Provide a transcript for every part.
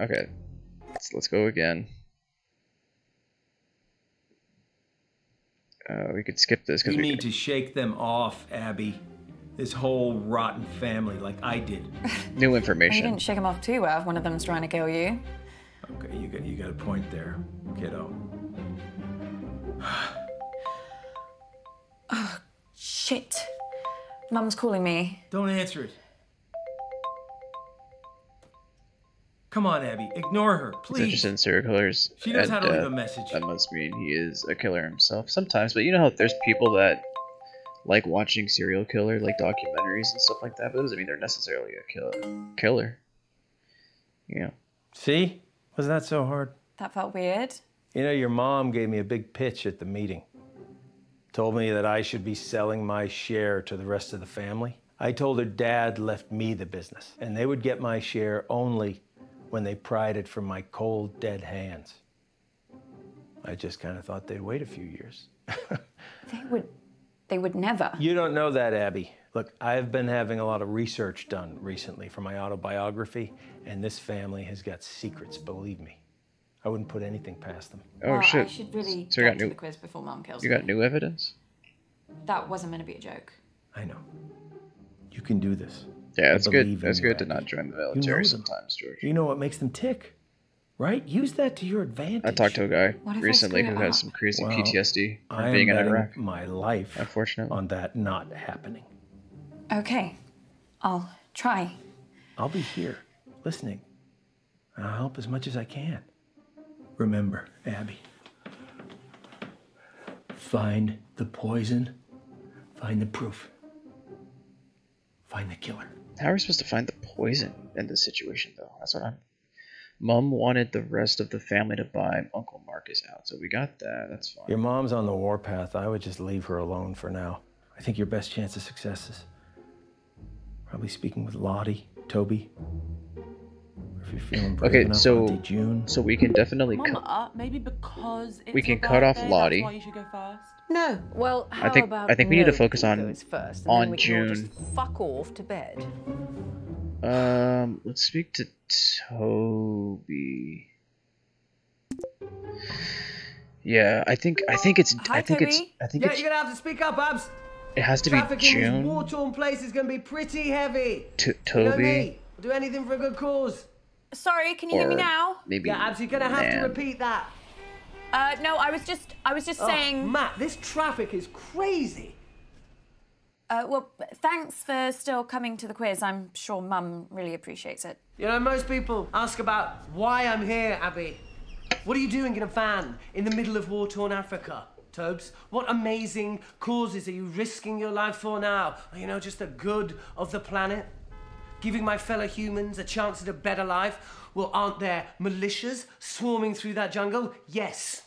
Okay. Let's, let's go again. Uh, we could skip this because You we need to shake them off, Abby. This whole rotten family, like I did. new information. You information. didn't shake them off too well one of them's trying to kill you. Okay, you got you got a point there, kiddo. oh Shit. Mum's calling me. Don't answer it. Come on, Abby, ignore her, please. interested in serial killers. She knows and, how to leave uh, a message. That must mean he is a killer himself. Sometimes, but you know how there's people that like watching serial killer like documentaries and stuff like that, but it doesn't mean they're necessarily a killer. Killer. You know. See? Wasn't that so hard? That felt weird. You know, your mom gave me a big pitch at the meeting. Told me that I should be selling my share to the rest of the family. I told her dad left me the business, and they would get my share only when they pried it from my cold, dead hands. I just kind of thought they'd wait a few years. They would. They would never. You don't know that, Abby. Look, I've been having a lot of research done recently for my autobiography, and this family has got secrets, believe me. I wouldn't put anything past them. Oh well, shit. I should really So you got to new the quiz before Mum kills you me. got new evidence? That wasn't meant to be a joke. I know. You can do this. Yeah, I it's good. believe in That's good to not join the You know military sometimes, George. You know what makes them tick, right? Use that to your advantage. I talked to a guy What if I recently who has some crazy Well, PTSD from I am being in Iraq. my life Unfortunately. on that not happening. Okay. I'll try. I'll be here, listening. I'll help as much as I can. Remember, Abby. Find the poison. Find the proof. Find the killer. How are we supposed to find the poison in this situation, though? That's what I'm. Mum wanted the rest of the family to buy Uncle Marcus out, so we got that. That's fine. Your mom's on the warpath. I would just leave her alone for now. I think your best chance of success is probably speaking with Lottie, Toby. If you're feeling brave Okay, enough, so- Auntie June. So we can definitely. cut. Mama, maybe because it's We can cut off birthday, Lottie. That's why you should go first. No. Well, how think- about I think we need to focus on- first, on then we can all June. fuck off to bed. Um, let's speak to Toby. Yeah, I think I think it's Hi, I think it's Toby. I think Yeah, it's, you're gonna have to speak up, Abs. it has to be Traffic in this June. war-torn place is gonna be pretty heavy. To, You know Toby, me. I'll do anything for a good cause. Sorry, can you hear me now? maybe. Yeah, Abs, you're gonna have Nan. to repeat that. Uh, no, I was just, I was just Oh, saying. Matt, this traffic is crazy. Uh, well, thanks for still coming to the quiz. I'm sure Mum really appreciates it. You know, most people ask about why I'm here, Abby. What are you doing in a van in the middle of war-torn Africa, Tobes? What amazing causes are you risking your life for now? You know, just the good of the planet? Giving my fellow humans a chance at a better life? Well, aren't there militias swarming through that jungle? Yes.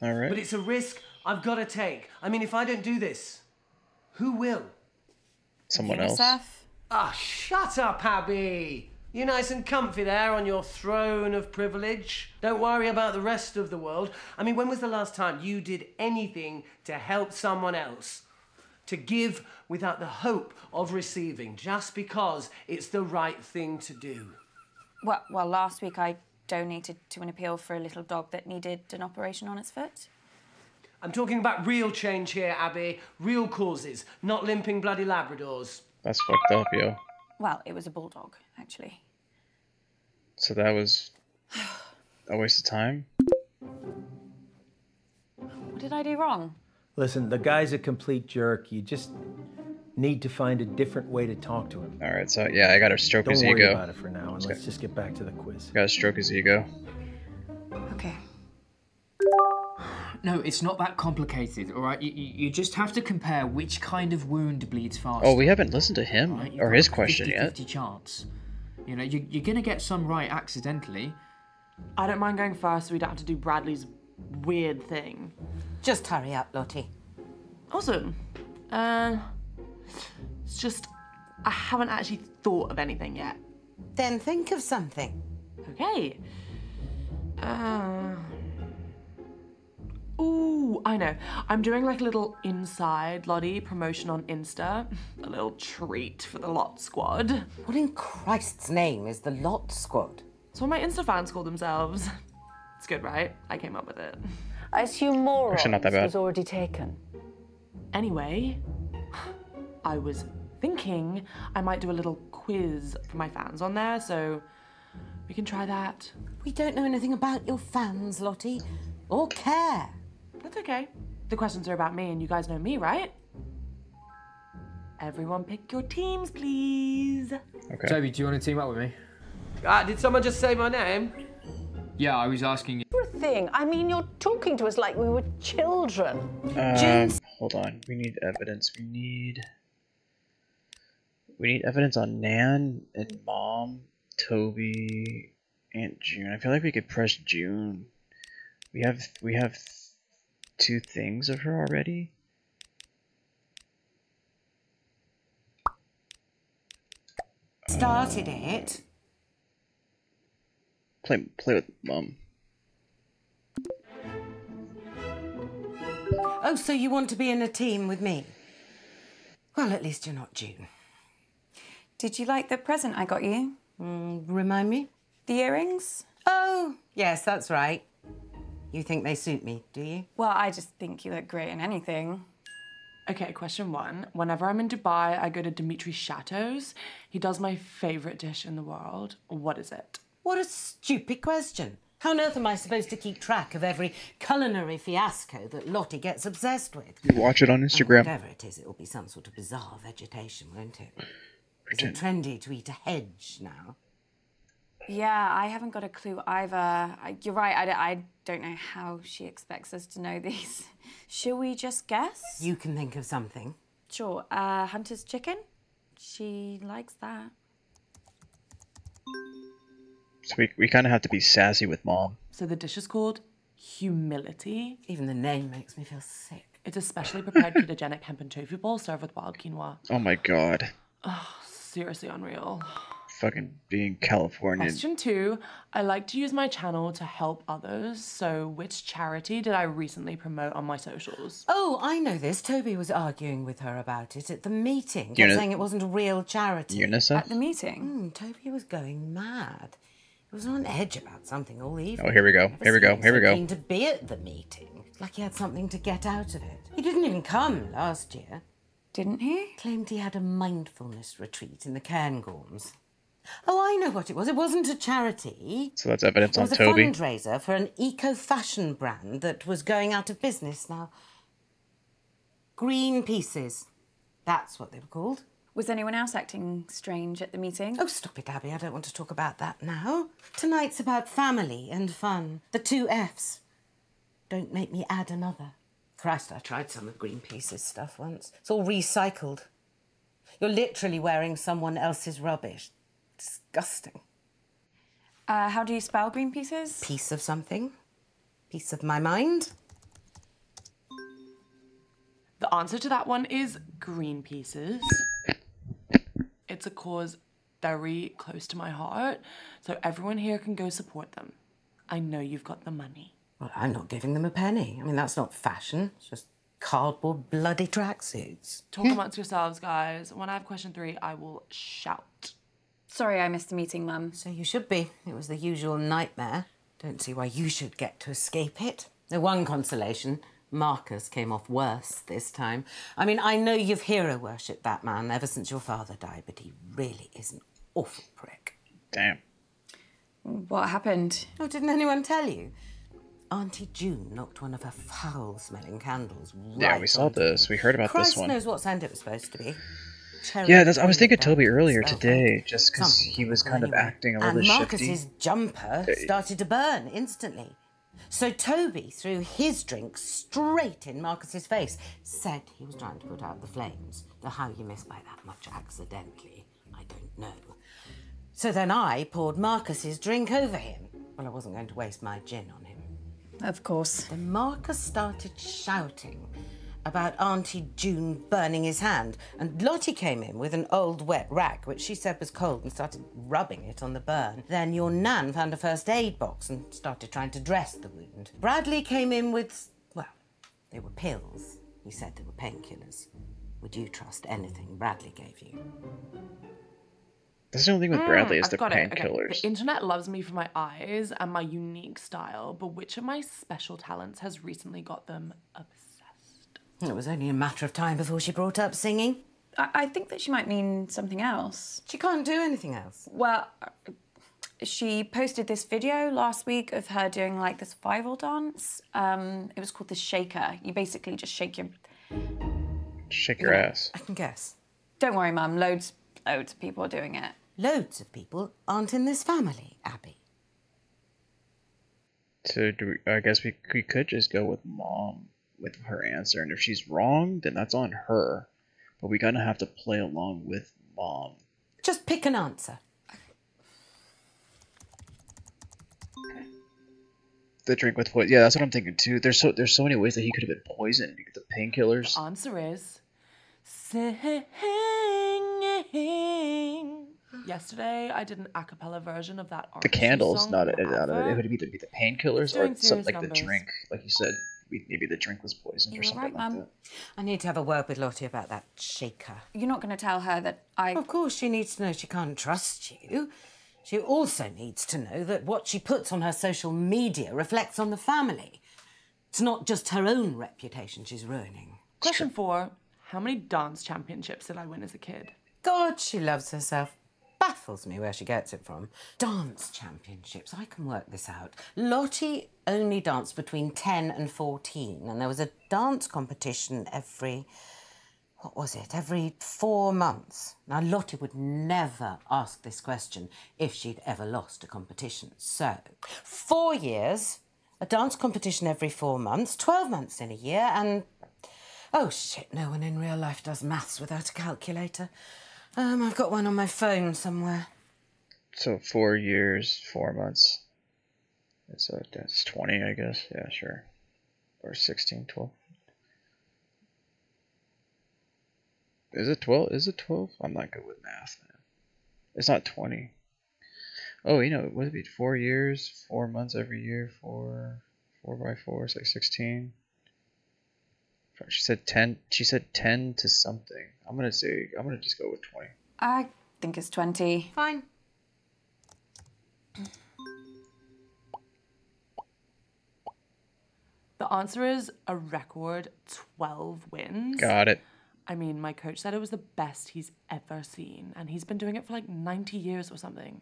All right. But it's a risk I've got to take. I mean, if I don't do this, who will? Someone else. UNICEF? Ah, shut up, Abby. You're nice and comfy there on your throne of privilege. Don't worry about the rest of the world. I mean, when was the last time you did anything to help someone else? To give without the hope of receiving, just because it's the right thing to do. Well, well, last week I donated to an appeal for a little dog that needed an operation on its foot. I'm talking about real change here, Abby. Real causes, not limping bloody Labradors. That's fucked up, yo. Well, it was a bulldog, actually. So that was a waste of time. What did I do wrong? Listen, the guy's a complete jerk. You just need to find a different way to talk to him. All right, so yeah, I gotta stroke Don't his worry ego. about it for now, and let's just get back to the quiz. Gotta stroke his ego. Okay. No, it's not that complicated, all right? You, you, you just have to compare which kind of wound bleeds faster. Oh, we haven't listened to him right? Or his a question yet. 50-50 chance. You know, you, you're gonna get some right accidentally. I don't mind going first so we don't have to do Bradley's weird thing. Just hurry up, Lottie. Awesome. Uh, it's just, I haven't actually thought of anything yet. Then think of something. Okay. Uh, ooh, I know. I'm doing like a little inside Lottie promotion on Insta. A little treat for the Lot Squad. What in Christ's name is the Lot Squad? It's what my Insta fans call themselves. It's good, right? I came up with it. I assume more Actually, not that bad. was already taken. Anyway, I was thinking I might do a little quiz for my fans on there, so we can try that. We don't know anything about your fans, Lottie, or care. That's okay. The questions are about me, and you guys know me, right? Everyone pick your teams, please. Okay. Toby, do you want to team up with me? Ah, did someone just say my name? Yeah, I was asking you. Poor thing. I mean, you're talking to us like we were children. Um, hold on. We need evidence. We need. We need evidence on Nan and Mom, Toby, Aunt June. I feel like we could press June. We have we have two things of her already. Started it. Play play with Mom. Oh, so you want to be in a team with me? Well, at least you're not June. Did you like the present I got you? Mm, remind me? The earrings? Oh, yes, that's right. You think they suit me, do you? Well, I just think you look great in anything. Okay, question one. Whenever I'm in Dubai, I go to Dimitri Chateau's. He does my favorite dish in the world. What is it? What a stupid question. How on earth am I supposed to keep track of every culinary fiasco that Lottie gets obsessed with? You watch it on And Instagram. whatever it is, it will be some sort of bizarre vegetation, won't it? it? Is it trendy to eat a hedge now? Yeah, I haven't got a clue either. I, you're right, I, don't- I don't know how she expects us to know these. Shall we just guess? You can think of something. Sure. Uh, Hunter's chicken? She likes that. So we we kind of have to be sassy with Mom. So the dish is called humility. Even the name makes me feel sick. It's a specially prepared ketogenic hemp and tofu bowl served with wild quinoa. Oh my god. Seriously unreal. Fucking being Californian. Question two I like to use my channel to help others. So, which charity did I recently promote on my socials? Oh, I know this. Toby was arguing with her about it at the meeting, kept Uni- saying it wasn't a real charity. UNICEF? At the meeting? Hmm, Toby was going mad. He was on edge about something all evening. Oh, here we go. Never Here we go. Here we so go. Keen to be at the meeting, like he had something to get out of it. He didn't even come last year. Didn't he? Claimed he had a mindfulness retreat in the Cairngorms. Oh, I know what it was. It wasn't a charity. So that's evidence on Toby. It on was a fundraiser for an eco-fashion brand that was going out of business now. Green Pieces. That's what they were called. Was anyone else acting strange at the meeting? Oh, stop it, Abby. I don't want to talk about that now. Tonight's about family and fun. The two F's. Don't make me add another. Christ, I tried some of Green Pieces' stuff once. It's all recycled. You're literally wearing someone else's rubbish. Disgusting. Uh, how do you spell green pieces? Piece of something. Piece of my mind. The answer to that one is green pieces. It's a cause very close to my heart, so everyone here can go support them. I know you've got the money. Well, I'm not giving them a penny. I mean, that's not fashion. It's just cardboard bloody tracksuits. Talk amongst yourselves, guys. When I have question three, I will shout. Sorry, I missed the meeting, Mum. So you should be. It was the usual nightmare. Don't see why you should get to escape it. The one consolation, Marcus came off worse this time. I mean, I know you've hero worshipped that man ever since your father died, but he really is an awful prick. Damn. What happened? Oh, didn't anyone tell you? Auntie June knocked one of her foul-smelling candles right Yeah, we saw this. We heard about Christ this one. knows what scent it was supposed to be. Cherry Yeah, that's, I was thinking vinegar, Toby earlier today, just because he was chemical kind of acting a little and little Marcus's shifty. jumper started to burn instantly. So Toby threw his drink straight in Marcus's face. Said he was trying to put out the flames. Though how you missed by that much accidentally, I don't know. So then I poured Marcus's drink over him. Well, I wasn't going to waste my gin on him. Of course. Then Marcus started shouting about Auntie June burning his hand, and Lottie came in with an old wet rag, which she said was cold, and started rubbing it on the burn. Then your Nan found a first aid box and started trying to dress the wound. Bradley came in with, well, they were pills. He said they were painkillers. Would you trust anything Bradley gave you? That's the only thing with hmm, Bradley is the got it. Okay. painkillers. The internet loves me for my eyes and my unique style, but which of my special talents has recently got them obsessed? It was only a matter of time before she brought up singing. I, I think that she might mean something else. She can't do anything else. Well, uh, she posted this video last week of her doing like the five dance. Um, it was called the shaker. You basically just shake your. Shake your ass. I can guess. Don't worry, Mum. Loads, loads of people are doing it. Loads of people aren't in this family, Abby. So do we, I guess we we could just go with mom with her answer, and if she's wrong, then that's on her. But we kind of have to play along with mom. Just pick an answer. The drink with poison. Yeah, that's what I'm thinking too. There's so there's so many ways that he could have been poisoned. The painkillers. Answer is singing. Yesterday, I did an a cappella version of that. The candles, song not from it. Not it. It would be the, be the painkillers or something like numbers. the drink, like you said. Maybe maybe the drink was poisoned You or something right, like Mum. that. I need to have a word with Lottie about that shaker. You're not going to tell her that I. Of course, she needs to know she can't trust you. She also needs to know that what she puts on her social media reflects on the family. It's not just her own reputation she's ruining. Question four How many dance championships did I win as a kid? God, she loves herself. Baffles me where she gets it from. Dance championships, I can work this out. Lottie only danced between 10 and 14, and there was a dance competition every. What was it? Every four months. Now, Lottie would never ask this question if she'd ever lost a competition. So, four years, a dance competition every four months, 12 months in a year, and Oh shit, no one in real life does maths without a calculator. Um, I've got one on my phone somewhere. So four years, four months. It's a that's twenty, I guess. Yeah, sure. Or 16, 12. Is it twelve? Is it twelve? I'm not good with math, man. It's not twenty. Oh, you know, it would it be four years, four months every year, four, four by four, it's like sixteen. She said ten. She said ten to something. I'm gonna say. I'm gonna just go with twenty. I think it's 20. Fine. The answer is a record 12 wins. Got it. I mean, my coach said it was the best he's ever seen, and he's been doing it for like 90 years or something.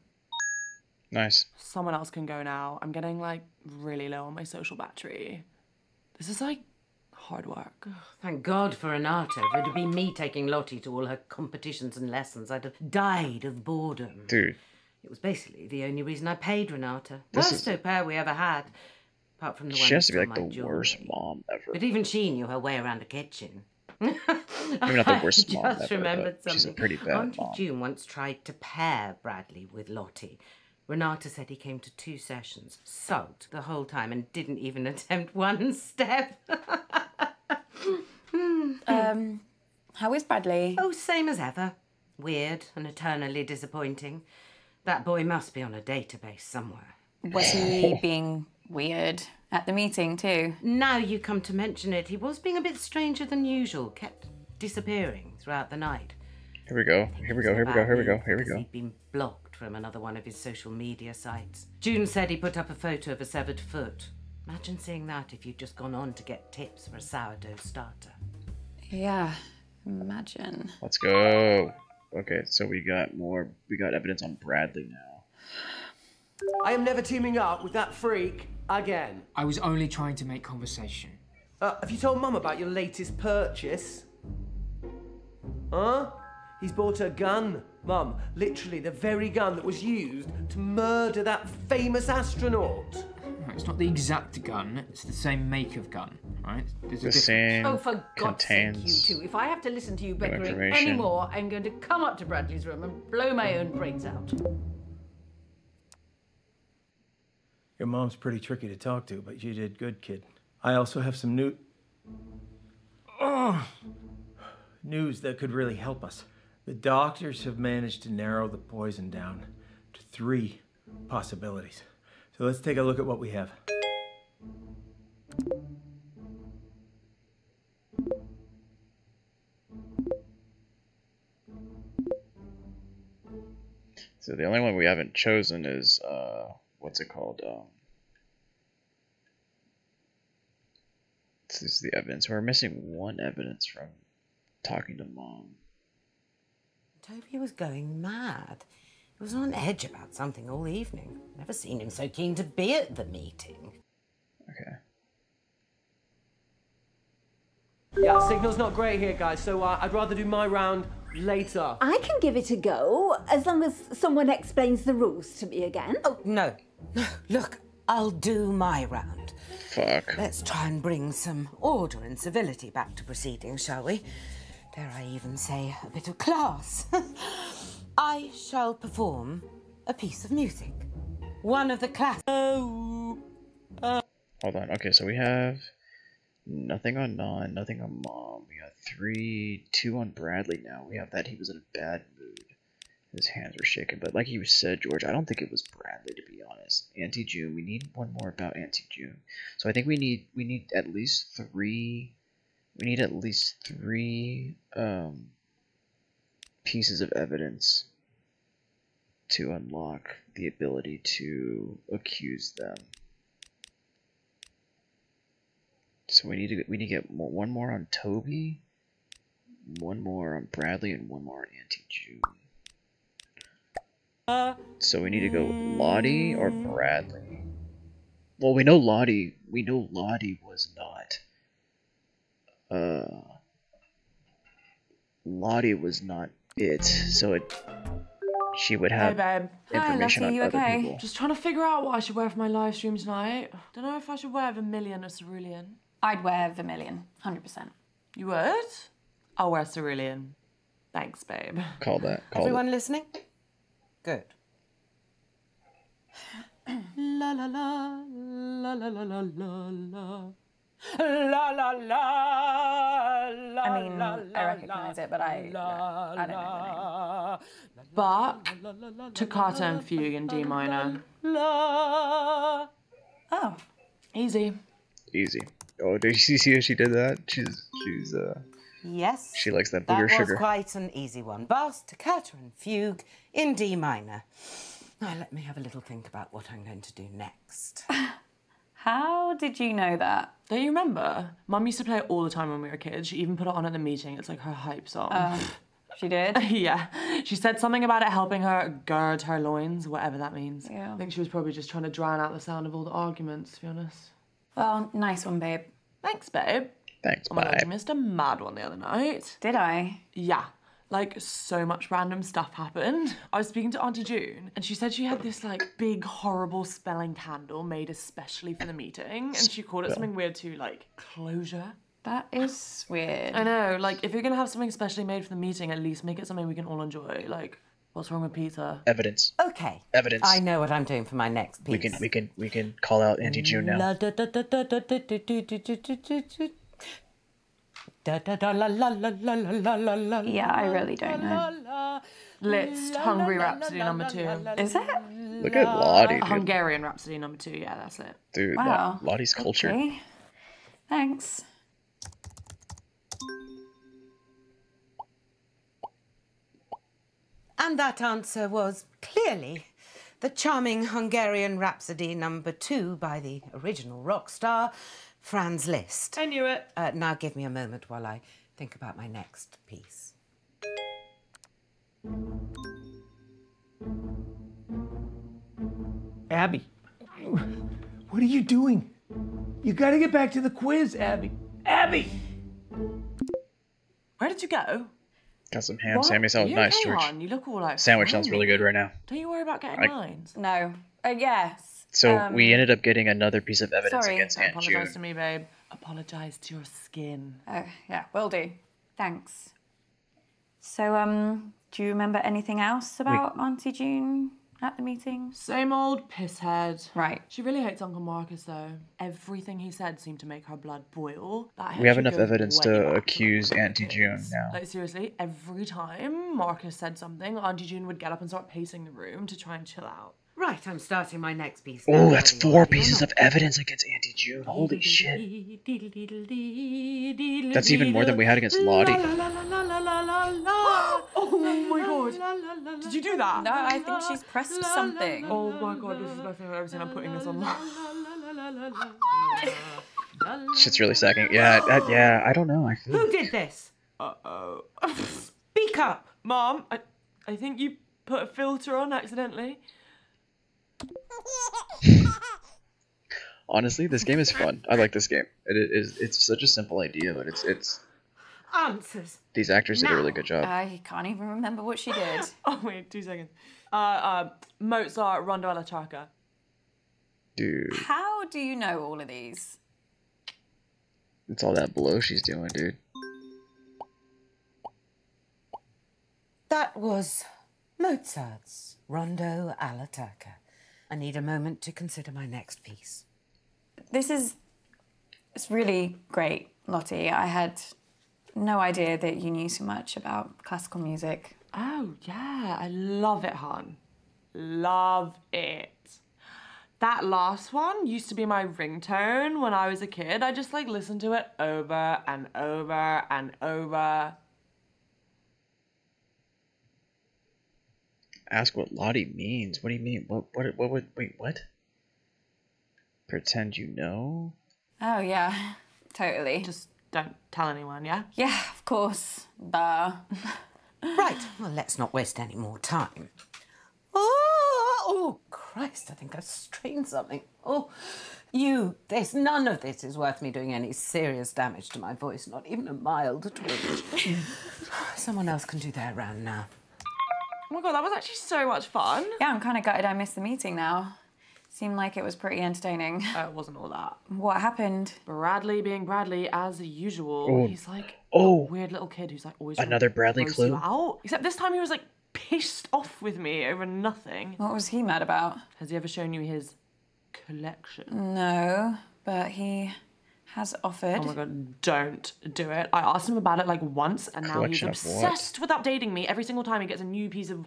Nice. Someone else can go now. I'm getting like really low on my social battery. This is like hard work. Thank God for Renata. If it had been me taking Lottie to all her competitions and lessons, I'd have died of boredom. Dude, It was basically the only reason I paid Renata. This Worst is- au pair we ever had. Apart from the one she has to be like the my worst mom ever. But even she knew her way around the kitchen. Maybe not the worst I mom just ever, remembered but she's a pretty bad Auntie mom. June once tried to pair Bradley with Lottie. Renata said he came to two sessions, sulked the whole time, and didn't even attempt one step. Um, how is Bradley? oh, same as ever. Weird and eternally disappointing. That boy must be on a database somewhere. Was he being weird at the meeting too? Now you come to mention it, he was being a bit stranger than usual, kept disappearing throughout the night. Here we go. Here we go. Here we go. Here we go. Here we go. He'd been blocked from another one of his social media sites. June said he put up a photo of a severed foot. Imagine seeing that if you'd just gone on to get tips for a sourdough starter. Yeah, imagine. Let's go. Okay, so we got more. We got evidence on Bradley now. I am never teaming up with that freak again. I was only trying to make conversation. Uh, have you told Mum about your latest purchase? Huh? He's bought a gun, Mum. Literally the very gun that was used to murder that famous astronaut. No, It's not the exact gun, it's the same make of gun, right? There's a The difference. same Oh, for God's sake, you contains. two. If I have to listen to you bickering information. anymore, I'm going to come up to Bradley's room and blow my own brains out. Your mom's pretty tricky to talk to, but you did good, kid. I also have some new oh, news that could really help us. The doctors have managed to narrow the poison down to three possibilities. So let's take a look at what we have. So the only one we haven't chosen is uh, what's it called? Um, this is the evidence. We're missing one evidence from talking to mom. Toby was going mad. He was on edge about something all evening. Never seen him so keen to be at the meeting. Okay. Yeah, signal's not great here, guys, so uh, I'd rather do my round later. I can give it a go, as long as someone explains the rules to me again. Oh, no. No, look, I'll do my round. Fuck. Let's try and bring some order and civility back to proceedings, shall we? Dare I even say a bit of class? I shall perform a piece of music. One of the class. Oh. Uh. Hold on. Okay, so we have nothing on Nan, nothing on mom. We got three, two on Bradley now. We have that he was in a bad mood. His hands were shaking, but like you said, George, I don't think it was Bradley to be honest. Auntie June, we need one more about Auntie June. So I think we need we need at least three. We need at least three um, pieces of evidence to unlock the ability to accuse them. So we need to get, we need to get more, one more on Toby, one more on Bradley, and one more on Auntie June. So we need to go Lottie or Bradley. Well, we know Lottie. We know Lottie was not. Uh, Lottie was not it. So it. She would Hey, have babe. information Lottie, on you other okay? people. Just trying to figure out what I should wear for my live stream tonight. Don't know if I should wear Vermilion or Cerulean. I'd wear Vermilion, 100%. You would? I'll wear Cerulean. Thanks, babe. Call that. Call Everyone listening? Good. La la la la la la la la la. La la la la. I mean, I recognise it, but I, I don't know the name. But Toccata and Fugue in D minor. La. Oh, Easy. Easy. Oh, did you see how she did that? She's she's uh Yes. she likes that That booger was quite an easy one. Bass, toccata, and fugue in D minor. Now let me have a little think about what I'm going to do next. how did you know that? Don't you remember? Mum used to play it all the time when we were kids. She even put it on at the meeting. It's like her hype song. Um, she did? yeah. She said something about it helping her gird her loins, whatever that means. Yeah. I think she was probably just trying to drown out the sound of all the arguments, to be honest. Well, nice one, babe. Thanks, babe. Thanks, Oh my god, bye. you missed a mad one the other night. Did I? Yeah. Like so much random stuff happened. I was speaking to Auntie June and she said she had this like big horrible spelling candle made especially for the meeting and she called it something weird too, like closure. That is weird. I know, like if you're gonna have something specially made for the meeting, at least make it something we can all enjoy. Like, what's wrong with pizza? Evidence. Okay. Evidence. I know what I'm doing for my next piece. We can we can we can call out Auntie June now. Yeah, I really don't know. Let's Hungry Rhapsody number two. Is it? Look at Lottie. Hungarian Rhapsody number two. Yeah, that's it. Dude, wow. Lottie's culture. Thanks. And that answer was clearly the charming Hungarian Rhapsody number two by the original rock star, Franz Liszt. I knew it. Uh, now give me a moment while I think about my next piece. Abby, what are you doing? You gotta get back to the quiz, Abby. Abby! Where did you go? Got some ham What? sandwich. Sounds you nice, okay, George. hon? You look all like Sandwich sounds really good right now. Don't you worry about getting I- lines. No. Uh, yes. So Um, we ended up getting another piece of evidence sorry, against Don't Aunt apologise June. to me, babe. Apologise to your skin. Oh, yeah, will do. Thanks. So, um, do you remember anything else about Auntie June at the meeting? Same old pisshead. Right. She really hates Uncle Marcus, though. Everything he said seemed to make her blood boil. That We have enough evidence to accuse when we were Auntie June now. Like seriously, every time Marcus said something, Auntie June would get up and start pacing the room to try and chill out. Right. Right, I'm starting my next piece. Oh, that's four like it or pieces of evidence against Auntie June. Holy shit. That's even more than we had against Lottie. Oh my god. Did you do that? No, I think she's pressed something. Oh my god, this is the best thing I've ever seen. I'm putting this on. Shit's really sacking. Yeah, I, yeah, I don't know. I feel Who did this? Uh oh. Speak up. Mom, I, I think you put a filter on accidentally. Honestly, this game is fun. I like this game. It is. It's such a simple idea, but it's it's Answers. these actors did a really good job. I can't even remember what she did. Oh wait, two seconds. Uh, uh, Mozart, Rondo alla Turca. Dude, How do you know all of these? it's all that blow she's doing, dude. That was Mozart's Rondo alla Turca. I need a moment to consider my next piece. This is it's really great, Lottie. I had no idea that you knew so much about classical music. Oh yeah, I love it, hon. Love it. That last one used to be my ringtone when I was a kid. I just like listened to it over and over and over. Ask what Lottie means. What do you mean? What? What? What? What? Wait, what? Pretend you know? Oh yeah, totally. Just don't tell anyone, yeah? yeah, of course. Duh. Right, well, let's not waste any more time. Oh, oh, Christ, I think I've strained something. Oh, you, this, none of this is worth me doing any serious damage to my voice, not even a mild twinge. Someone else can do their round now. Oh my god, that was actually so much fun. Yeah, I'm kind of gutted I missed the meeting now. Seemed like it was pretty entertaining. Uh, it wasn't all that. What happened? Bradley being Bradley as usual. Oh. He's like Oh. a weird little kid who's like always Another Bradley gross you clue? out. Except this time he was like pissed off with me over nothing. What was he mad about? Has he ever shown you his collection? No, but he has oh offered. Oh my god, don't do it. I asked him about it like once and now he's Collection of what? obsessed with updating me every single time he gets a new piece of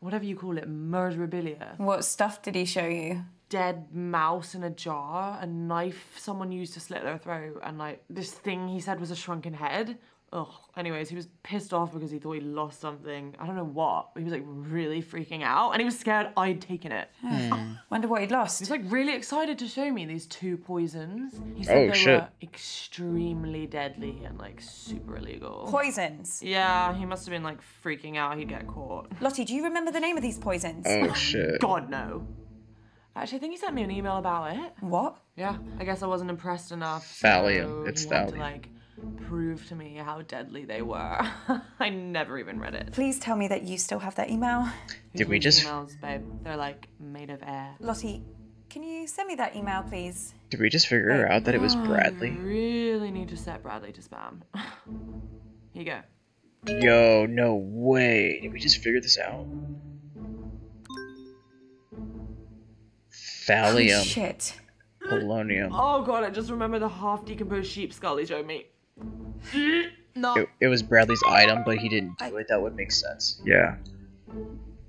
whatever you call it, murderabilia. What stuff did he show you? Dead mouse in a jar, a knife someone used to slit their throat, and like this thing he said was a shrunken head. Ugh. Anyways, he was pissed off because he thought he lost something. I don't know what. He was like really freaking out, and he was scared I'd taken it. Hmm. Wonder what he'd lost. He's like really excited to show me these two poisons. He said Oh, they shit. were extremely deadly and like super illegal. Poisons. yeah, he must have been like freaking out he'd get caught. Lottie, do you remember the name of these poisons? Oh shit. God no. Actually, I think he sent me an email about it. What? Yeah, I guess I wasn't impressed enough. Thallium. so It's he wanted thallium. To, like prove to me how deadly they were. I never even read it. Please tell me that you still have that email. Did we Whose just emails, babe? They're like made of air. Lottie, can you send me that email, please? did we just figure out that it was I Bradley? really need to set Bradley to spam. Here you go. Yo, no way. Did we just figure this out? Thallium, Oh, Shit. polonium. Oh god, I just remember the half decomposed sheep skull he showed me. No. It, it was Bradley's item, but he didn't do it. That would make sense. Yeah.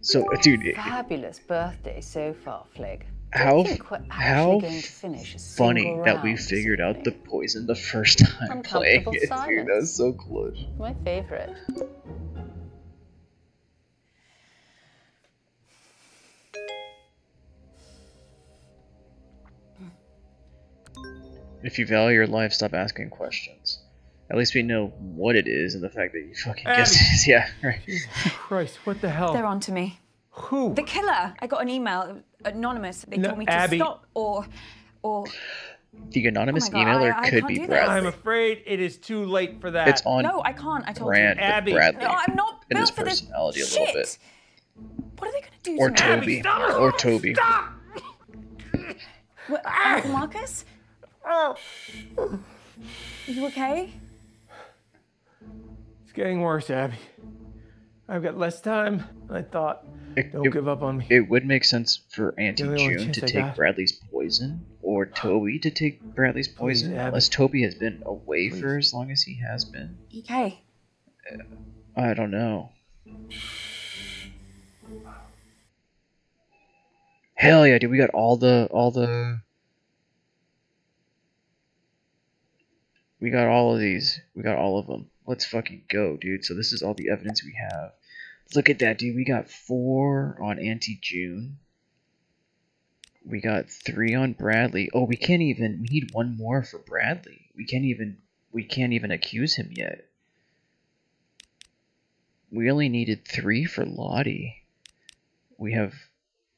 So, uh, dude, it- Fabulous birthday so far, Flig. how we're actually how going to finish funny that we round this figured out the poison the first time playing Uncomfortable it, dude. That was so close. My favorite. If you value your life, stop asking questions. At least we know what it is, and the fact that you fucking guessed it is, yeah, right. Christ, what the hell? They're on to me. Who? The killer. I got an email, anonymous. They No, told me to Abby. stop or, or. The anonymous Oh my God, emailer I- I could can't be do this. I'm afraid it is too late for that. It's on No, I can't. I told brand you. with Abby. Bradley No, I'm not and his built for this personality a shit. little bit. What are they gonna do Or to me? Toby. stop it. Or Toby. What, uh, Marcus? Are you okay? It's getting worse, Abby. I've got less time I thought. It, Don't it- give up on me. it would make sense for Auntie The only one June to I take got. Bradley's poison, or ah. Toby to take Bradley's poison, Abby. unless Toby has been away for as long as he has been. Okay. I don't know. Hell yeah, dude! We got all the all the. We got all of these. We got all of them. Let's fucking go, dude. So this is all the evidence we have. Look at that, dude. We got four on Auntie June. We got three on Bradley. Oh, we can't even. We need one more for Bradley. We can't even. We can't even accuse him yet. We only needed three for Lottie. We have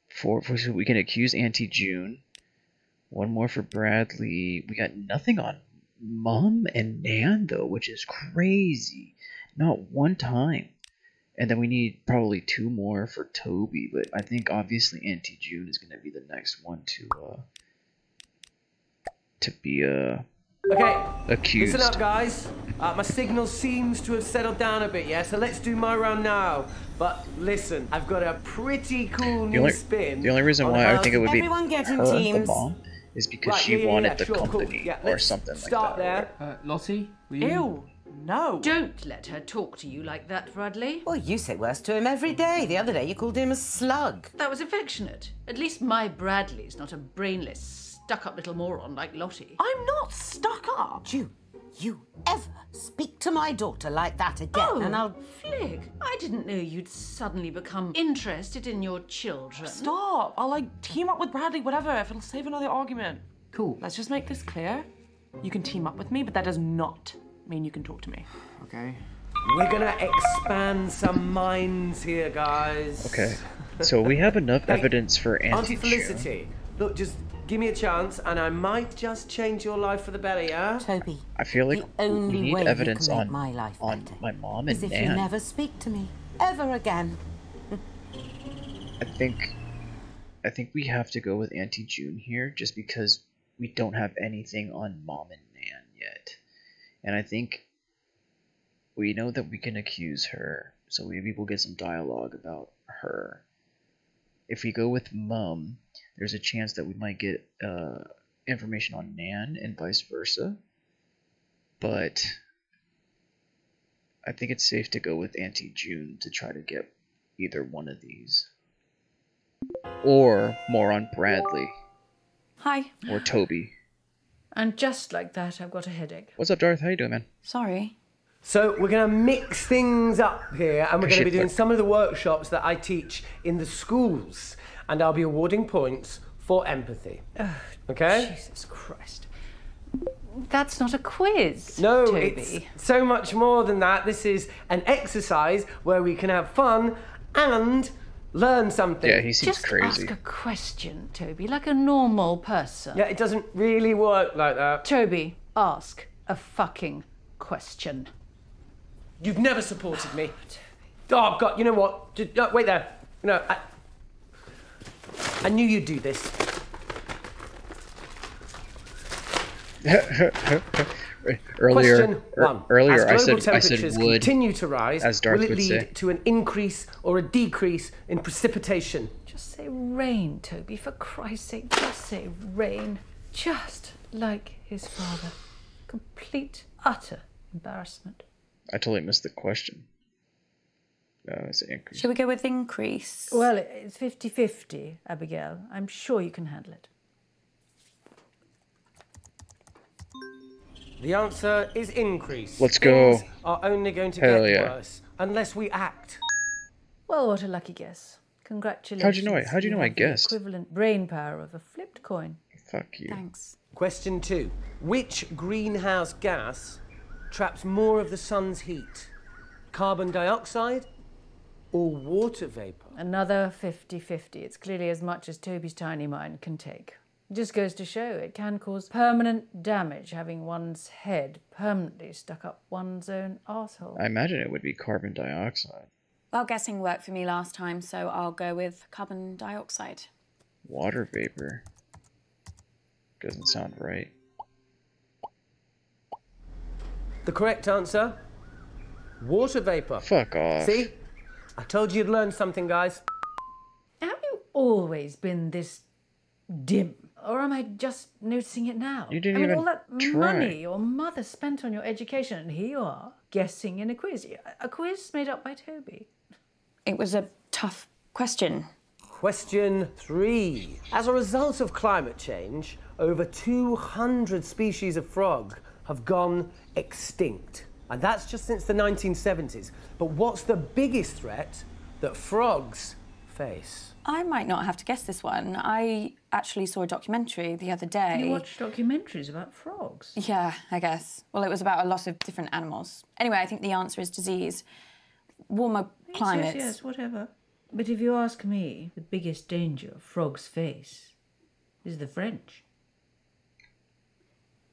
four. So we can accuse Auntie June. One more for Bradley. We got nothing on Mom and Nan though, which is crazy. Not one time. And then we need probably two more for Toby, but I think obviously Auntie June is gonna be the next one to uh to be uh Okay, accused. listen up, guys. Uh, my signal seems to have settled down a bit, yeah? So let's do my round now. But listen, I've got a pretty cool The new only, spin. the only reason why I think it would be Everyone get in her, the teams. Mom, is because Right, she yeah, yeah, wanted yeah, the sure, cool. company Yeah, or something start like that. there. Uh, Lottie, will you? Ew, no. Don't let her talk to you like that, Bradley. Well, you say worse to him every day. The other day you called him a slug. That was affectionate. At least my Bradley's not a brainless, stuck up little moron like Lottie. I'm not stuck up. June, you ever speak to my daughter like that again, Oh, and I'll. Flig, I didn't know you'd suddenly become interested in your children. Stop. I'll like team up with Bradley, whatever, if it'll save another argument. Cool. Let's just make this clear. You can team up with me, but that does not mean you can talk to me. Okay. We're gonna expand some minds here, guys. Okay. So we have enough Hey, evidence for Auntie, Auntie June. Felicity, look, just give me a chance, and I might just change your life for the better, yeah? Toby, I feel like the only we need way evidence on my life on better my mom is and if you Nan. never speak to me ever again. I think I think we have to go with Auntie June here just because we don't have anything on Mom and Nan yet. And I think we know that we can accuse her, so maybe we'll get some dialogue about her. If we go with Mum, there's a chance that we might get uh, information on Nan and vice versa. But I think it's safe to go with Auntie June to try to get either one of these. Or more on Bradley Hi. or Toby. And just like that, I've got a headache. What's up, Darth? How you doing, man? Sorry. So we're going to mix things up here, and we're going to be doing but- some of the workshops that I teach in the schools, and I'll be awarding points for empathy. Okay? Jesus Christ. That's not a quiz. No, Toby. it's so much more than that. This is an exercise where we can have fun and learn something. Yeah, he seems Just crazy. ask a question, Toby, like a normal person. Yeah, it doesn't really work like that. Toby, ask a fucking question. You've never supported me. Oh God! You know what? Wait there. No, I, I knew you'd do this. earlier, Question er- one. earlier I As global said I said temperatures would. continue to rise, as Darth will it lead say. to an increase or a decrease in precipitation? Just say rain, Toby, for Christ's sake. Just say rain. Just like his father. Complete, utter embarrassment. I totally missed the question. No, it's an increase. Should we go with increase? Well, it's 50 50, Abigail. I'm sure you can handle it. The answer is increase. Let's go. Things are only going to Hell get yeah. worse unless we act. Well, what a lucky guess. Congratulations. How'd you know I- how'd you know I have guessed? Equivalent brain power of a flipped coin. Fuck you. Thanks. Question two. Which greenhouse gas traps more of the sun's heat? Carbon dioxide or water vapor? Another 50 50. It's clearly as much as Toby's tiny mind can take. It just goes to show it can cause permanent damage having one's head permanently stuck up one's own arsehole. I imagine it would be carbon dioxide. Well, guessing worked for me last time, so I'll go with carbon dioxide. Water vapor. Doesn't sound right. The correct answer? Water vapor. Fuck off. See? I told you you'd learn something, guys. Have you always been this dim? Or am I just noticing it now? You didn't I mean, even all that try. money your mother spent on your education, and here you are, guessing in a quiz. A quiz made up by Toby. It was a tough question. Question three. As a result of climate change, over 200 species of frog have gone extinct. And that's just since the 1970s. But what's the biggest threat that frogs face? I might not have to guess this one. I actually saw a documentary the other day. You watch documentaries about frogs. Yeah, I guess. Well, it was about a lot of different animals. Anyway, I think the answer is disease. Warmer Yes, climates. Yes, yes, whatever. But if you ask me, the biggest danger frogs face is the French.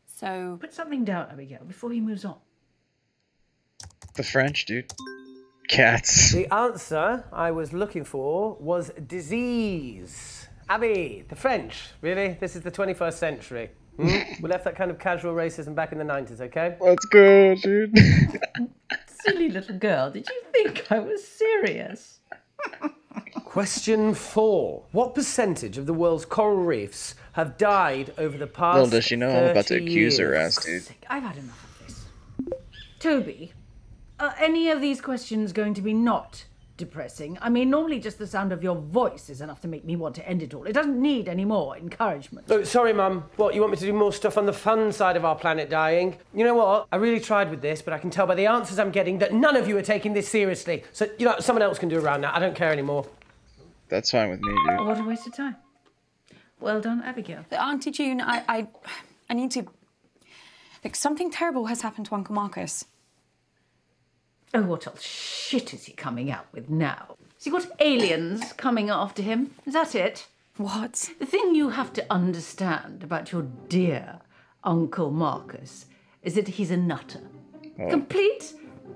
So put something down, Abigail, before he moves on. The French, dude. Cats. The answer I was looking for was disease. Abby, the French, really? This is the 21st century. Hmm? we left that kind of casual racism back in the 90s, okay? Let's go, dude. Silly little girl, did you think I was serious? Question four. What percentage of the world's coral reefs have died over the past Little does she know I'm about to 30 accuse her years? ass, dude. I've had enough of this. Toby, are any of these questions going to be not depressing? I mean, normally just the sound of your voice is enough to make me want to end it all. It doesn't need any more encouragement. Oh, sorry, Mum. What, you want me to do more stuff on the fun side of our planet dying? You know what? I really tried with this, but I can tell by the answers I'm getting that none of you are taking this seriously. So, you know, someone else can do around that. I don't care anymore. That's fine with me, dude. Oh, what a waste of time. Well done, Abigail. Auntie June, I, I, I need to. Look, something terrible has happened to Uncle Marcus. Oh, what else shit is he coming out with now? Has he got aliens coming after him? Is that it? What? The thing you have to understand about your dear Uncle Marcus is that he's a nutter. Oh. Complete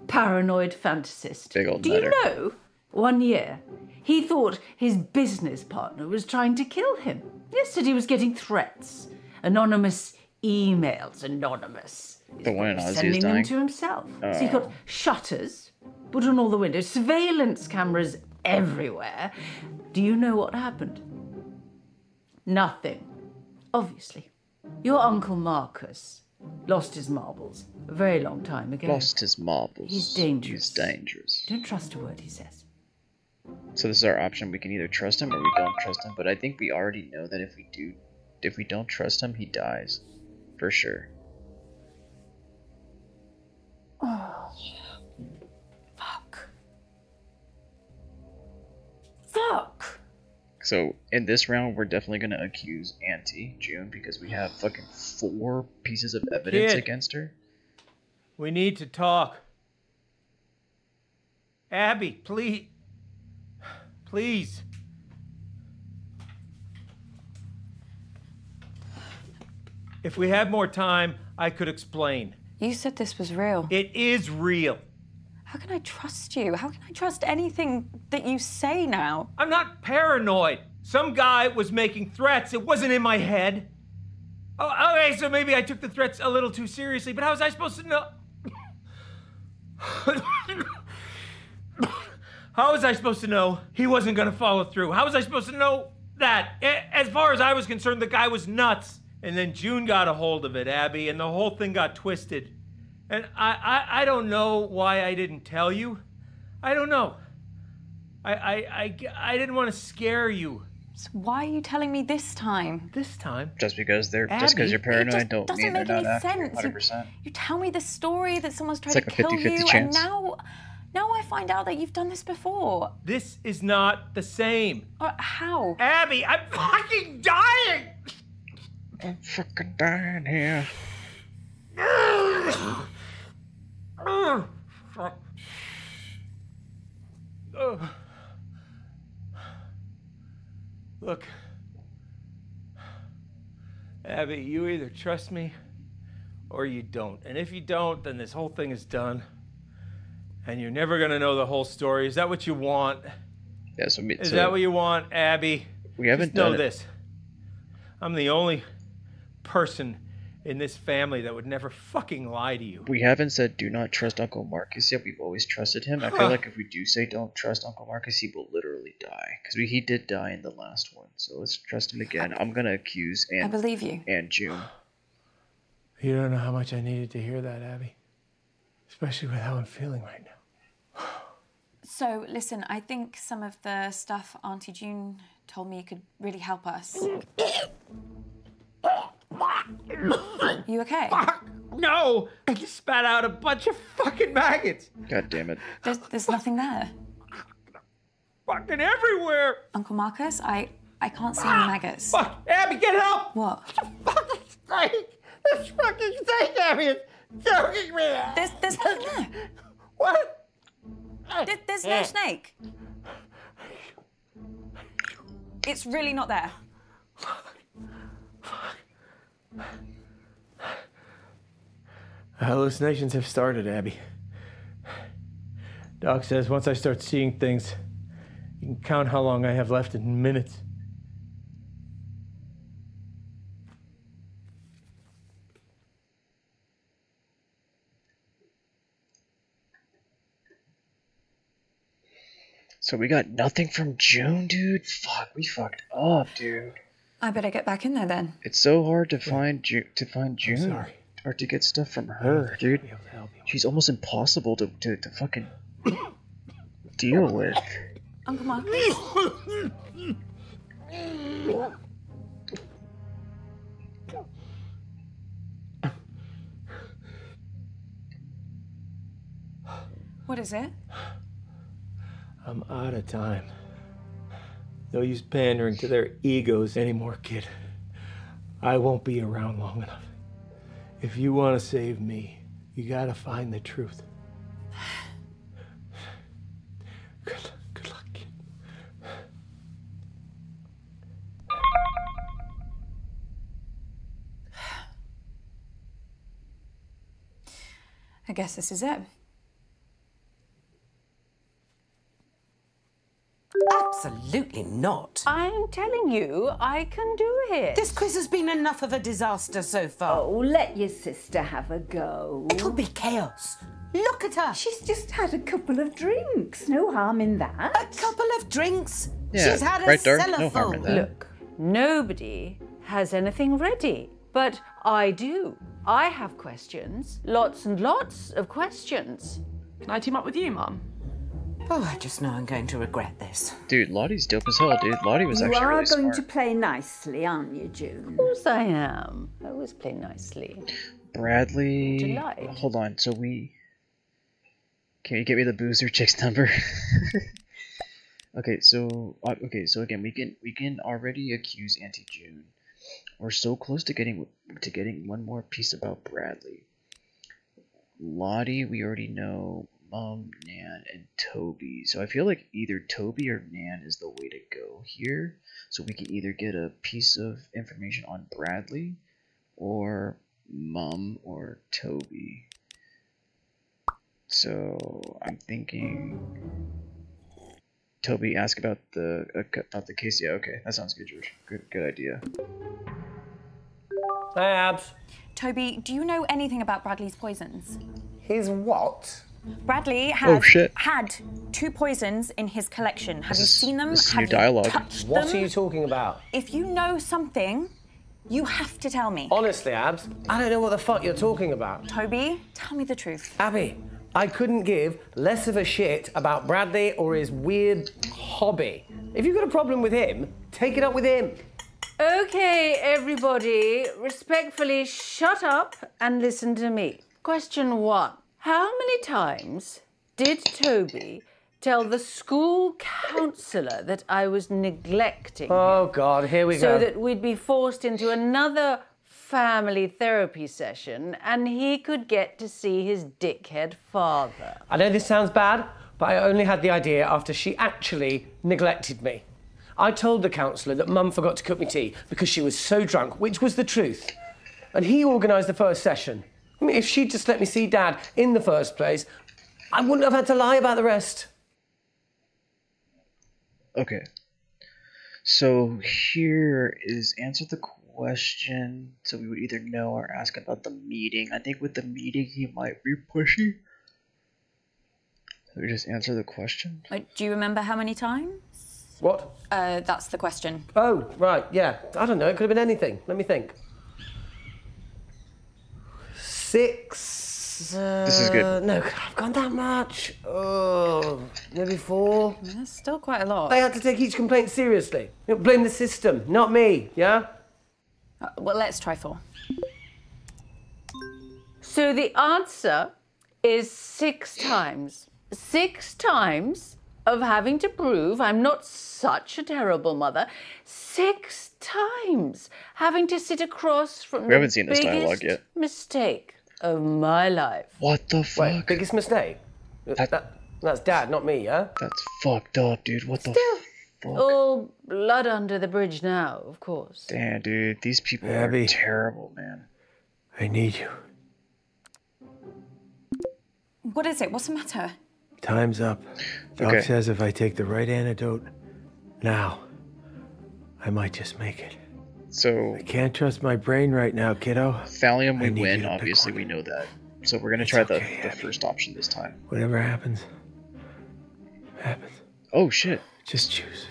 paranoid fantasist. Big old Do nutter. you know? One year, he thought his business partner was trying to kill him. Yesterday, he was getting threats. Anonymous emails, anonymous. The one in Ozzy is Sending them dying. to himself. So he got shutters put on all the windows, surveillance cameras everywhere. Do you know what happened? Nothing. Obviously. Your Uncle Marcus lost his marbles a very long time ago. Lost his marbles. He's dangerous. He's dangerous. Don't trust a word he says. So this is our option. We can either trust him or we don't trust him. But I think we already know that if we do, if we don't trust him, he dies, for sure. Oh, fuck. Fuck. So in this round, we're definitely gonna accuse Auntie June because we have fucking four pieces of evidence Kid. against her. We need to talk. Abby, please. Please. If we had more time, I could explain. You said this was real. It is real. How can I trust you? How can I trust anything that you say now? I'm not paranoid. Some guy was making threats. It wasn't in my head. Oh, okay, so maybe I took the threats a little too seriously, but how was I supposed to know? how was I supposed to know he wasn't going to follow through? How was I supposed to know that? As far as I was concerned, the guy was nuts. And then June got a hold of it, Abby, and the whole thing got twisted. And I, I, I don't know why I didn't tell you. I don't know. I, I, I, I didn't want to scare you. So why are you telling me this time? This time? Just because they're just because Abby, you're it paranoid just don't doesn't mean they're make not any after sense. You- Hundred percent. You tell me the story that someone's tried It's to kill 50-50 you, and now, now I find out that you've done this before. This is not the same. Uh, how? Abby, I'm fucking dying! I'm fucking dying here. Ugh. Look, Abby, you either trust me or you don't. And if you don't, then this whole thing is done. And you're never gonna know the whole story. Is that what you want? Yeah, so, me, Is so that what you want, Abby? we haven't Just know done it. this. I'm the only person in this family that would never fucking lie to you. We haven't said do not trust Uncle Marcus yet. We've always trusted him. I feel like if we do say don't trust Uncle Marcus, he will literally die because he did die in the last one. So let's trust him again. I'm gonna accuse I and believe you. and June. You don't know how much I needed to hear that, Abby. Especially with how I'm feeling right now. So, listen, I think some of the stuff Auntie June told me could really help us. You okay? Fuck! No! I just spat out a bunch of fucking maggots! God damn it. There's, there's nothing there. Fucking everywhere! Uncle Marcus, I I can't see any maggots. Fuck! Abby, get help! What? Fucking snake! This fucking snake, Abby, is choking me! There's there's nothing there. What? There- there's no snake. It's really not there. Hallucinations have started, Abby. Doc says once I start seeing things, you can count how long I have left in minutes. So we got nothing from June, dude. Fuck, we fucked up, dude. I better get back in there then. It's so hard to find June, to find June, sorry. or to get stuff from her, dude. She's almost impossible to to, to fucking deal with. Uncle Marcus. What is it? I'm out of time. No use pandering to their egos anymore, kid. I won't be around long enough. If you want to save me, you gotta find the truth. Good, good luck, kid. I guess this is it. Absolutely not. I'm telling you, I can do it. This quiz has been enough of a disaster so far. Oh, let your sister have a go. It'll be chaos. Look at her. She's just had a couple of drinks. No harm in that. A couple of drinks. Yeah, She's had a right there. cellar No harm in that. Look, nobody has anything ready, but I do. I have questions. Lots and lots of questions. Can I team up with you, Mum? Oh, I just know I'm going to regret this. Dude, Lottie's dope as hell, dude. Lottie was you actually are really going smart. to play nicely, aren't you, June? Of course I am. I always play nicely. Bradley. July. Hold on. So we. Can you get me the boozer chick's number? okay, so uh, okay, so again, we can we can already accuse Auntie June. We're so close to getting to getting one more piece about Bradley. Lottie, we already know. Mom, Nan, and Toby. So I feel like either Toby or Nan is the way to go here. So we can either get a piece of information on Bradley, or Mum or Toby. So I'm thinking Toby ask about the uh, about the case. Yeah, okay, that sounds good, George. Good, good idea. Abs. Toby, do you know anything about Bradley's poisons? His what? Bradley Oh, had shit. had two poisons in his collection. Have This you seen them? this is Have new you dialogue. touched What them? are you talking about? If you know something, you have to tell me. Honestly, Abs, I don't know what the fuck you're talking about. Toby, tell me the truth. Abby, I couldn't give less of a shit about Bradley or his weird hobby. If you've got a problem with him, take it up with him. Okay, everybody, respectfully shut up and listen to me. Question one How many times did Toby tell the school counsellor that I was neglecting oh, him Oh, God, here we so go. So that we'd be forced into another family therapy session and he could get to see his dickhead father? I know this sounds bad, but I only had the idea after she actually neglected me. I told the counsellor that Mum forgot to cook me tea because she was so drunk, which was the truth. And he organised the first session. I mean, if she'd just let me see Dad in the first place, I wouldn't have had to lie about the rest. Okay. So here is answer the question. So we would either know or ask about the meeting. I think with the meeting he might be pushy. So we just answer the question. Like, do you remember how many times? What? Uh, that's the question. Oh, right, yeah. I don't know, it could have been anything. Let me think. Six, This is good. No, I've gone that much. Oh, maybe four. That's still quite a lot. They had to take each complaint seriously. You know, blame the system, not me, yeah? Uh, well, let's try four. So the answer is six times. Six times of having to prove I'm not such a terrible mother. Six times having to sit across from We haven't seen this dialogue yet. mistake of my life. What the fuck? Wait, biggest mistake? That, that's dad, not me, yeah? That's fucked up, dude. What the fuck? All blood under the bridge now, of course. Damn, dude. These people Abby. are terrible, man. I need you. What is it? What's the matter? Time's up. Doc Okay. says if I take the right antidote now, I might just make it. So I can't trust my brain right now, kiddo. thallium, we I need you win. Obviously, we know that. So we're gonna try the, the first option this time. Whatever happens, happens. Oh shit. Just choose.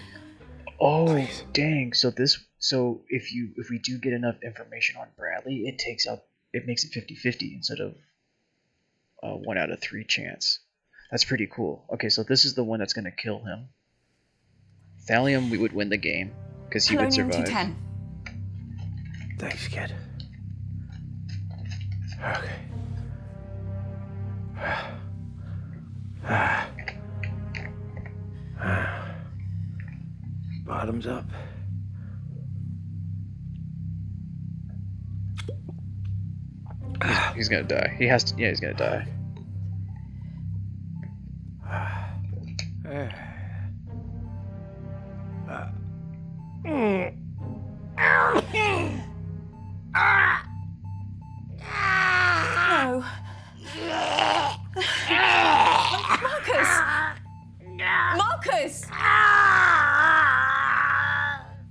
Oh dang. So this. So if you if we do get enough information on Bradley, it takes up it makes it 50-50 instead of a one out of three chance. That's pretty cool. Okay, so this is the one that's gonna kill him. Thallium, we would win the game because he would Polonium survive. 210. Thanks, kid. Okay. Ah. Ah. Bottoms up. He's gonna die. He has to. Yeah, he's gonna die. No.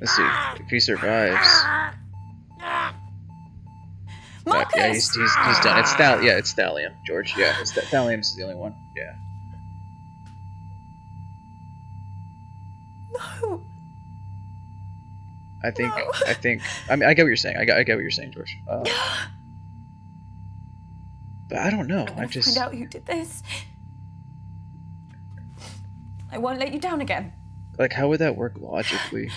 Let's see if he survives. Uh, yeah, he's, he's, he's done. It's Thal. Yeah, it's Thallium, George. Yeah, it's Th- Thallium's the only one. Yeah. No. I think. I think. I mean, I get what you're saying. I get. I get what you're saying, George. Uh, but I don't know. I just. Find out who did this. I won't let you down again. like how would that work logically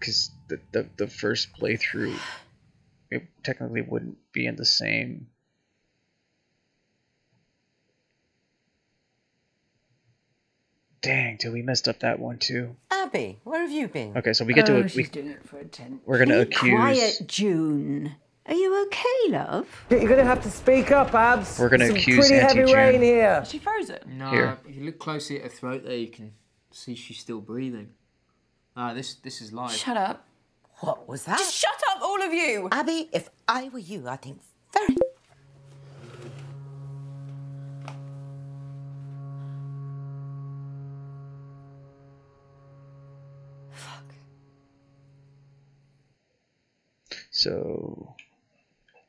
because the, the the first playthrough it technically wouldn't be in the same dang dude we messed up that one too Abby, where have you been? okay so we get to oh, a, we, she's doing it for attention. we're gonna Be accuse quiet, June. Are you okay, love? You're gonna have to speak up, Abs. We're gonna Some accuse pretty Auntie heavy June. rain here. She frozen. No, Here. if you look closely at her throat there, you can see she's still breathing. Ah, this this is live. Shut up. What was that? Just shut up, all of you! Abby, if I were you, I'd think very. Fuck. So,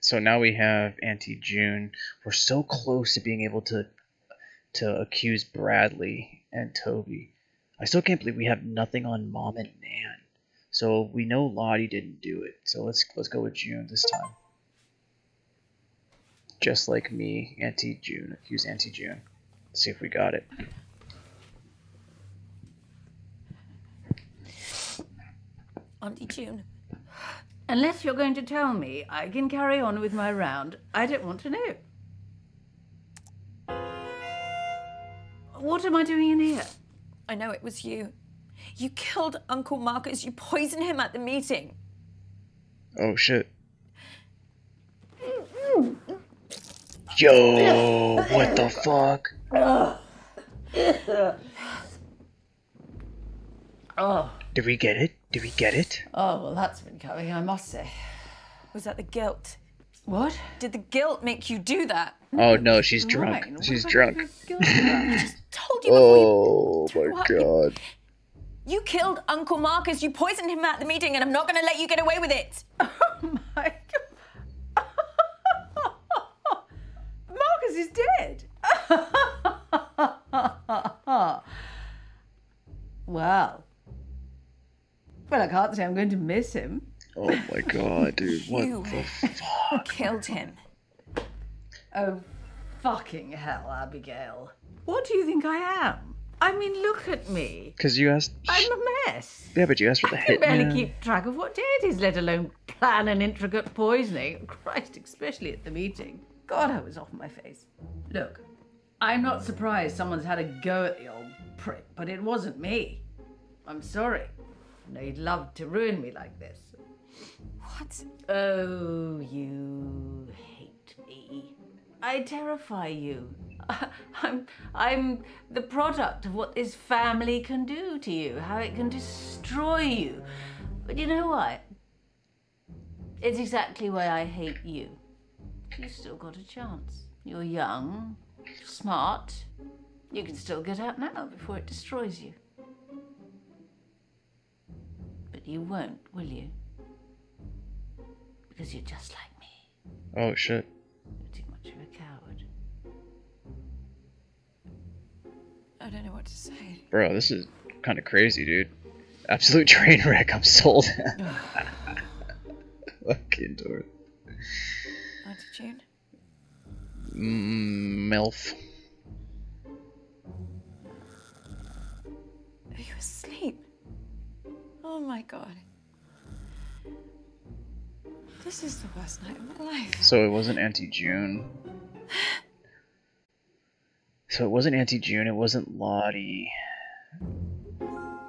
so now we have Auntie June. We're so close to being able to to accuse Bradley and Toby. I still can't believe we have nothing on Mom and Nan. So we know Lottie didn't do it. So let's let's go with June this time. Just like me, Auntie June. Accuse Auntie June. see if we got it. Auntie June. Unless you're going to tell me I can carry on with my round, I don't want to know. What am I doing in here? I know it was you. You killed Uncle Marcus. You poisoned him at the meeting. Oh shit. Yo, what the fuck? Oh, Did we get it? Did we get it? oh well, that's been coming, I must say. Was that the guilt? What? Did the guilt make you do that? Oh mm-hmm. no, she's drunk. Fine. She's What drunk. got to feel about? Told you before you. Oh my god. You killed Uncle Marcus. You poisoned him at the meeting, and I'm not going to let you get away with it. Oh my God. Marcus is dead. well. Well, I can't say I'm going to miss him. Oh my god, dude. What You. the fuck? Killed him. Oh, fucking hell, Abigail. What do you think I am? I mean, look at me. Because you asked. I'm a mess. Yeah, but you asked for the I can hit. barely keep track of what day it is, let alone plan an intricate poisoning. Christ, especially at the meeting. God, I was off my face. Look, I'm not surprised someone's had a go at the old prick, but it wasn't me. I'm sorry. I know you'd love to ruin me like this. What? Oh, you hate me. I terrify you. I'm I'm the product of what this family can do to you, how it can destroy you. But you know what? It's exactly why I hate you. You've still got a chance. You're young, smart. You can still get out now before it destroys you. But you won't, will you? Because you're just like me. Oh shit. I don't know what to say. Bro, this is kind of crazy, dude. Absolute train wreck. I'm sold. Fucking. Auntie June? Mm, MILF. Are you asleep? Oh my god. This is the worst night of my life. So it wasn't Auntie June. So it wasn't Auntie June, it wasn't Lottie.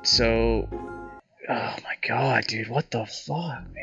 So. Oh my god, dude, what the fuck, man?